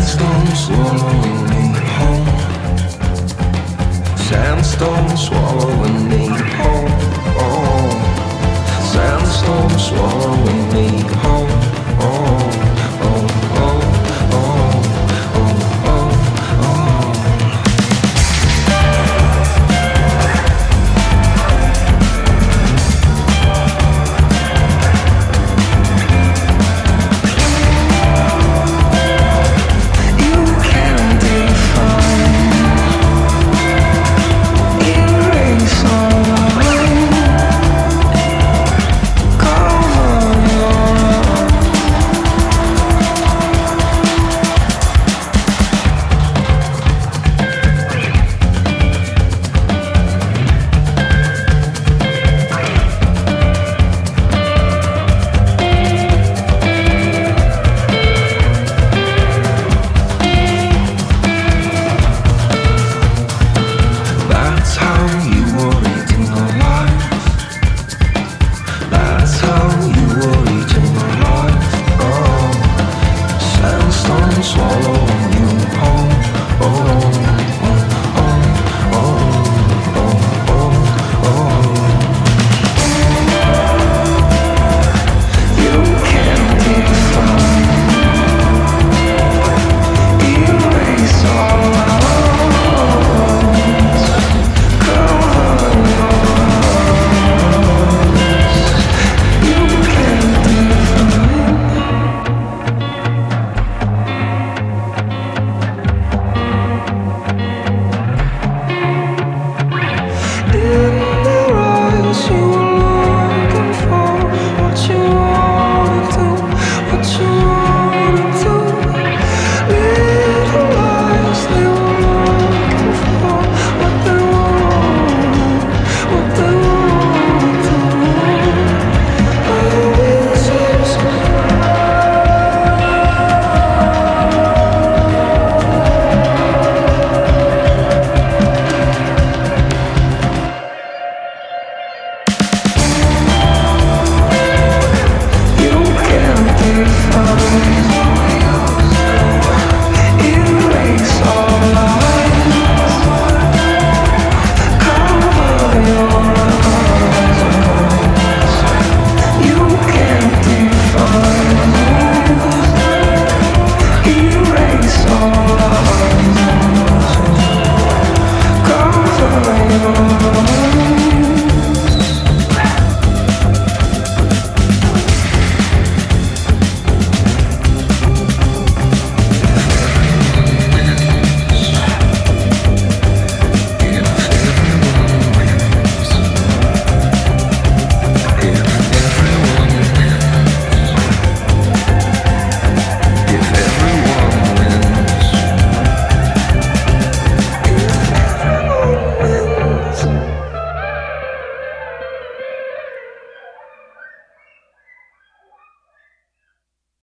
Sandstone swallowing me whole. Sandstone swallowing me